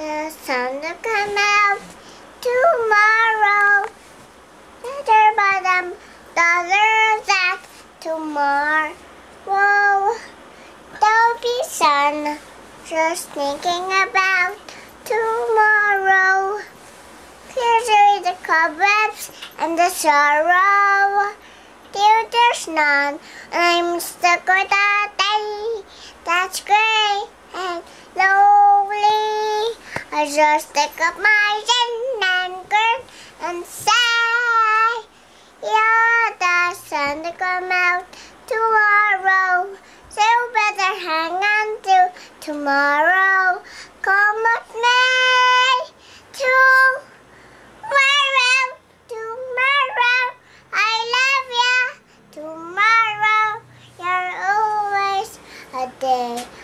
the sun will come out tomorrow. Better by them, dollars that tomorrow. Don't be sun, just thinking about tomorrow. Clears away the cobwebs and the sorrow. Till there's none, I'm stuck with a day that's gray I just stick up my chin and grin and say, Yeah, the sun to come out tomorrow. So you better hang on to tomorrow. Come with me to tomorrow, tomorrow. I love you. Tomorrow, you're always a day.